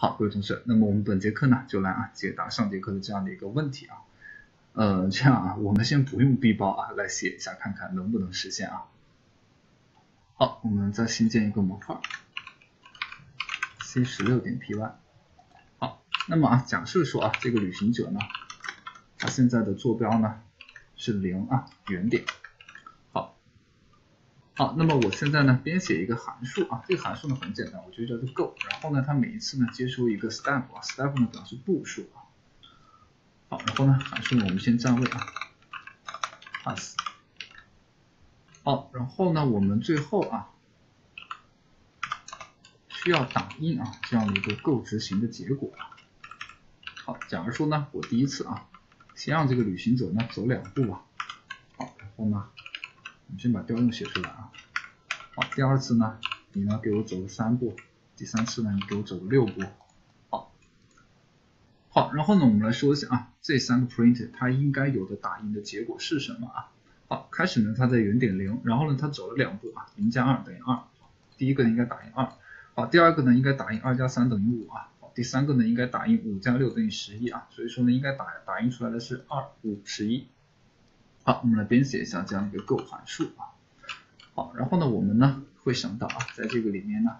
好，各位同学，那么我们本节课呢就来啊解答上节课的这样的一个问题啊。呃，这样啊，我们先不用 B 包啊，来写一下看看能不能实现啊。好，我们再新建一个模块，C 十六点 py。好，那么啊，假设说啊，这个旅行者呢，他现在的坐标呢是零啊，原点。好，那么我现在呢编写一个函数啊，这个函数呢很简单，我就叫做 go，然后呢它每一次呢接收一个 step 啊，step 呢表示步数啊。好，然后呢函数呢我们先占位啊，pass。好，然后呢，我们最后啊，需要打印啊这样的一个 Go 执行的结果。好，假如说呢，我第一次啊，先让这个旅行者呢走两步啊，好，然后呢，我们先把调用写出来啊。好，第二次呢，你呢给我走了三步，第三次呢，你给我走了六步。好，好，然后呢，我们来说一下啊，这三个 print 它应该有的打印的结果是什么啊？好，开始呢，它在原点零，然后呢，它走了两步啊，零加二等于二，第一个呢应该打印二，好，第二个呢应该打印二加三等于五啊，好，第三个呢应该打印五加六等于十一啊，所以说呢应该打打印出来的是二五十一。好，我们来编写一下这样一个 Go 函数啊，好，然后呢我们呢会想到啊，在这个里面呢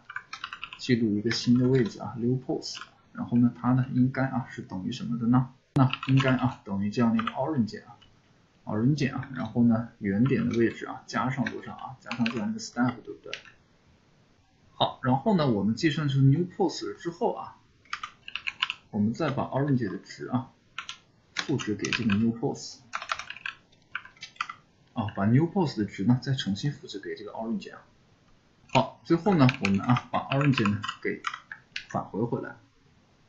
记录一个新的位置啊，new pos，然后呢它呢应该啊是等于什么的呢？那应该啊等于这样的一个 orange 啊。orange 啊，然后呢，原点的位置啊，加上多少啊？加上这样一个 step，对不对？好，然后呢，我们计算出 new pos 之后啊，我们再把 orange 的值啊复制给这个 new pos，啊，把 new pos 的值呢再重新复制给这个 orange 啊。好，最后呢，我们啊把 orange 呢给返回回来。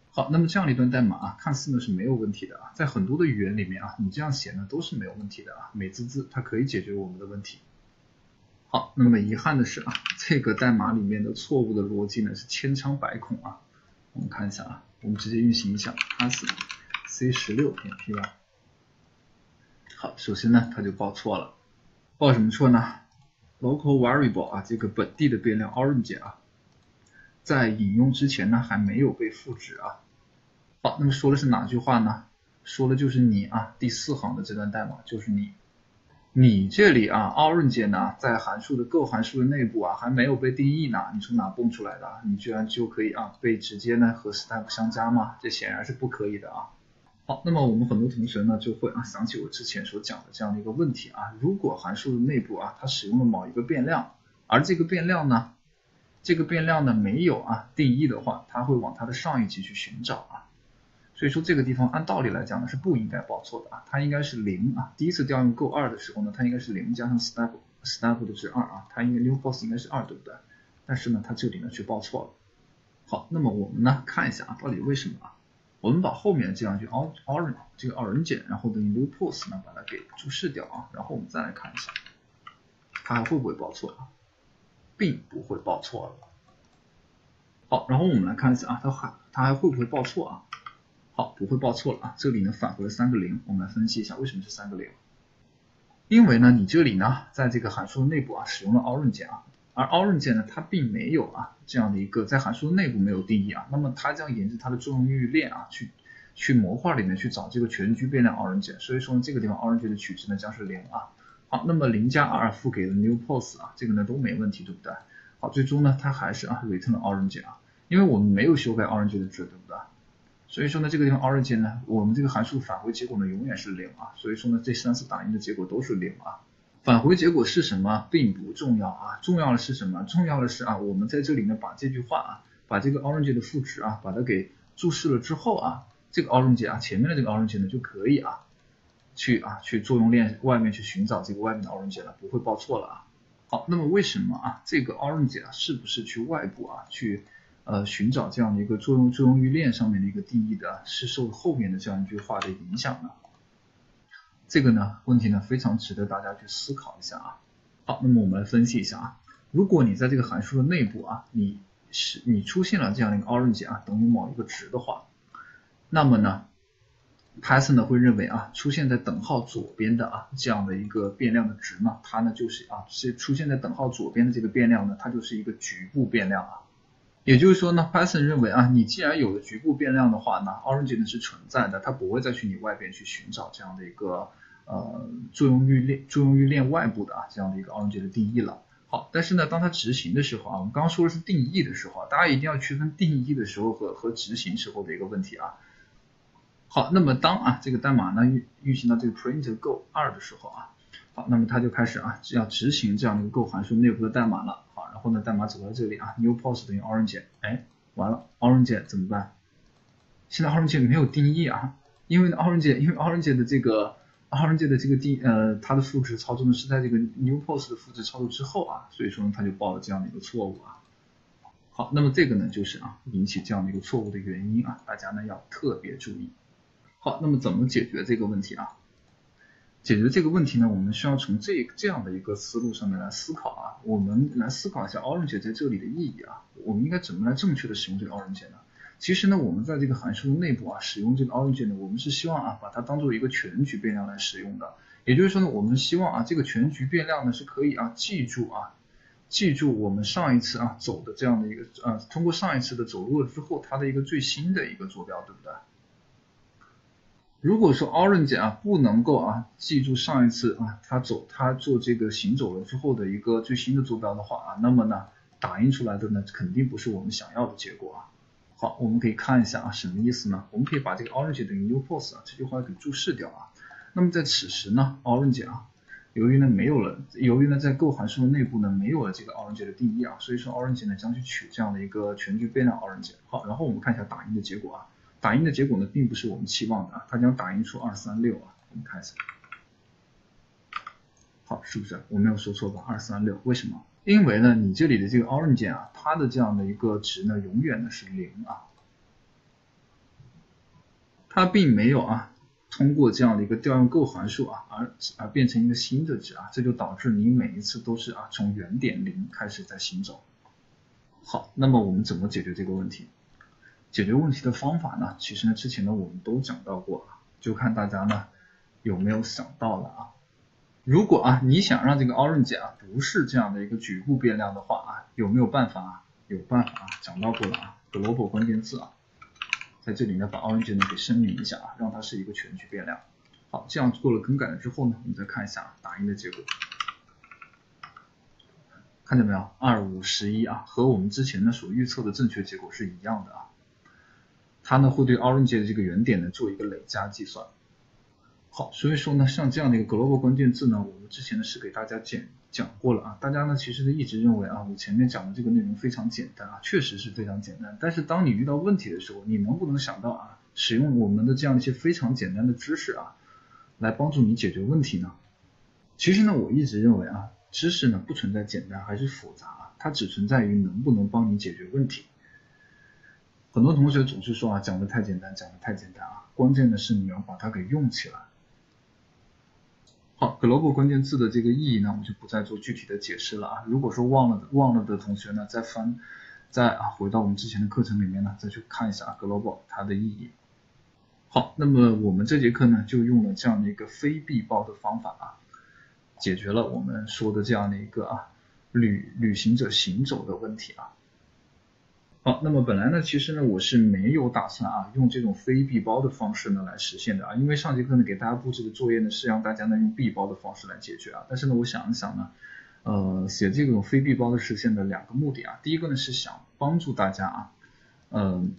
好，那么这样的一段代码啊，看似呢是没有问题的啊，在很多的语言里面啊，你这样写呢都是没有问题的啊，美滋滋，它可以解决我们的问题。好，那么遗憾的是啊，这个代码里面的错误的逻辑呢是千疮百孔啊。我们看一下啊，我们直接运行一下，pass c 十六点 py。好，首先呢它就报错了，报什么错呢？local variable 啊，这个本地的变量 orange 啊。在引用之前呢，还没有被赋值啊。好，那么说的是哪句话呢？说的就是你啊，第四行的这段代码就是你。你这里啊，orange 呢，在函数的 Go 函数的内部啊，还没有被定义呢。你从哪蹦出来的？你居然就可以啊，被直接呢和 step 相加吗？这显然是不可以的啊。好，那么我们很多同学呢，就会啊想起我之前所讲的这样的一个问题啊，如果函数的内部啊，它使用了某一个变量，而这个变量呢？这个变量呢没有啊定义的话，它会往它的上一级去寻找啊，所以说这个地方按道理来讲呢是不应该报错的啊，它应该是零啊。第一次调用 go 二的时候呢，它应该是零加上 step step 的值二啊，它应该 new pos 应该是二对不对？但是呢它这里呢却报错了。好，那么我们呢看一下啊，到底为什么啊？我们把后面这样一句 orange 这个 orange 然后等于 new pos 呢把它给注释掉啊，然后我们再来看一下，它还会不会报错啊？并不会报错了。好，然后我们来看一下啊，它还它还会不会报错啊？好，不会报错了啊。这里呢返回了三个零，我们来分析一下为什么是三个零。因为呢，你这里呢，在这个函数的内部啊，使用了 orange 啊，而 orange 呢，它并没有啊这样的一个在函数内部没有定义啊，那么它将沿着它的作用域链啊，去去模块里面去找这个全局变量 orange，所以说呢，这个地方 orange 的取值呢将是零啊。好，那么零加二赋给了 new pos 啊，这个呢都没问题，对不对？好，最终呢它还是啊 return 了 orange 啊，因为我们没有修改 orange 的值，对不对？所以说呢这个地方 orange 呢，我们这个函数返回结果呢永远是零啊，所以说呢这三次打印的结果都是零啊。返回结果是什么并不重要啊，重要的是什么？重要的是啊，我们在这里呢把这句话啊，把这个 orange 的赋值啊，把它给注释了之后啊，这个 orange 啊前面的这个 orange 呢就可以啊。去啊，去作用链外面去寻找这个外面的 orange 了，不会报错了啊。好，那么为什么啊，这个 orange 啊，是不是去外部啊，去呃寻找这样的一个作用作用域链上面的一个定义的，是受后面的这样一句话的影响呢？这个呢问题呢非常值得大家去思考一下啊。好，那么我们来分析一下啊，如果你在这个函数的内部啊，你是你出现了这样的一个 orange 啊等于某一个值的话，那么呢？Python 呢会认为啊，出现在等号左边的啊这样的一个变量的值呢，它呢就是啊是出现在等号左边的这个变量呢，它就是一个局部变量啊。也就是说呢，Python 认为啊，你既然有了局部变量的话呢，Orange 呢是存在的，它不会再去你外边去寻找这样的一个呃作用域链作用域链外部的啊这样的一个 Orange 的定义了。好，但是呢，当它执行的时候啊，我们刚刚说的是定义的时候，大家一定要区分定义的时候和和执行时候的一个问题啊。好，那么当啊这个代码呢运运行到这个 print go 二的时候啊，好，那么它就开始啊要执行这样的一个 go 函数内部的代码了。然后呢，代码走到这里啊，new pos 等于 orange，哎，完了，orange 怎么办？现在 orange 没有定义啊，因为 orange 因为 orange 的这个。orange 的这个定呃，它的复制操作呢是在这个 new pos 的复制操作之后啊，所以说呢它就报了这样的一个错误啊。好，那么这个呢就是啊引起这样的一个错误的原因啊，大家呢要特别注意。好，那么怎么解决这个问题啊？解决这个问题呢，我们需要从这这样的一个思路上面来思考啊，我们来思考一下 orange 在这里的意义啊，我们应该怎么来正确的使用这个 orange 呢？其实呢，我们在这个函数的内部啊，使用这个 orange 呢，我们是希望啊，把它当做一个全局变量来使用的。也就是说呢，我们希望啊，这个全局变量呢是可以啊，记住啊，记住我们上一次啊走的这样的一个呃，通过上一次的走路了之后，它的一个最新的一个坐标，对不对？如果说 orange 啊不能够啊记住上一次啊它走它做这个行走了之后的一个最新的坐标的话啊，那么呢，打印出来的呢肯定不是我们想要的结果啊。好，我们可以看一下啊，什么意思呢？我们可以把这个 orange 等于 new pos 啊这句话给注释掉啊。那么在此时呢，orange 啊，由于呢没有了，由于呢在 Go 函数的内部呢没有了这个 orange 的定义啊，所以说 orange 呢将去取这样的一个全局变量 orange。好，然后我们看一下打印的结果啊，打印的结果呢并不是我们期望的啊，它将打印出二三六啊，我们看一下。好，是不是我没有说错吧？二三六，为什么？因为呢，你这里的这个 orange 啊，它的这样的一个值呢，永远呢是零啊，它并没有啊通过这样的一个调用 Go 函数啊，而而变成一个新的值啊，这就导致你每一次都是啊从原点零开始在行走。好，那么我们怎么解决这个问题？解决问题的方法呢，其实呢之前呢我们都讲到过啊，就看大家呢有没有想到了啊。如果啊，你想让这个 orange 啊不是这样的一个局部变量的话啊，有没有办法啊？有办法啊，讲到过了啊，global 关键字啊，在这里呢把 orange 呢给声明一下啊，让它是一个全局变量。好，这样做了更改了之后呢，我们再看一下打印的结果，看见没有？二五十一啊，和我们之前呢所预测的正确结果是一样的啊。它呢会对 orange 的这个原点呢做一个累加计算。好，所以说呢，像这样的一个 global 关键字呢，我们之前呢是给大家讲讲过了啊。大家呢其实呢一直认为啊，我前面讲的这个内容非常简单啊，确实是非常简单。但是当你遇到问题的时候，你能不能想到啊，使用我们的这样一些非常简单的知识啊，来帮助你解决问题呢？其实呢，我一直认为啊，知识呢不存在简单还是复杂啊，它只存在于能不能帮你解决问题。很多同学总是说啊，讲的太简单，讲的太简单啊，关键的是你要把它给用起来。好，global 关键字的这个意义呢，我就不再做具体的解释了啊。如果说忘了忘了的同学呢，再翻，再啊回到我们之前的课程里面呢，再去看一下啊 global 它的意义。好，那么我们这节课呢，就用了这样的一个非闭包的方法啊，解决了我们说的这样的一个啊旅旅行者行走的问题啊。好，那么本来呢，其实呢，我是没有打算啊，用这种非闭包的方式呢来实现的啊，因为上节课呢给大家布置的作业呢是让大家呢用闭包的方式来解决啊，但是呢，我想一想呢，呃，写这种非闭包的实现的两个目的啊，第一个呢是想帮助大家啊，嗯，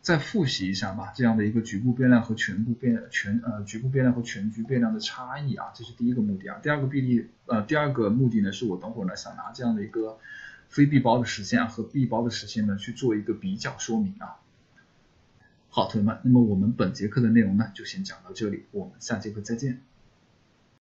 再复习一下吧，这样的一个局部变量和全部变全呃局部变量和全局变量的差异啊，这是第一个目的啊，第二个目的呃第二个目的呢是我等会儿呢想拿这样的一个。非闭包的实现啊和闭包的实现呢，去做一个比较说明啊。好，同学们，那么我们本节课的内容呢，就先讲到这里，我们下节课再见。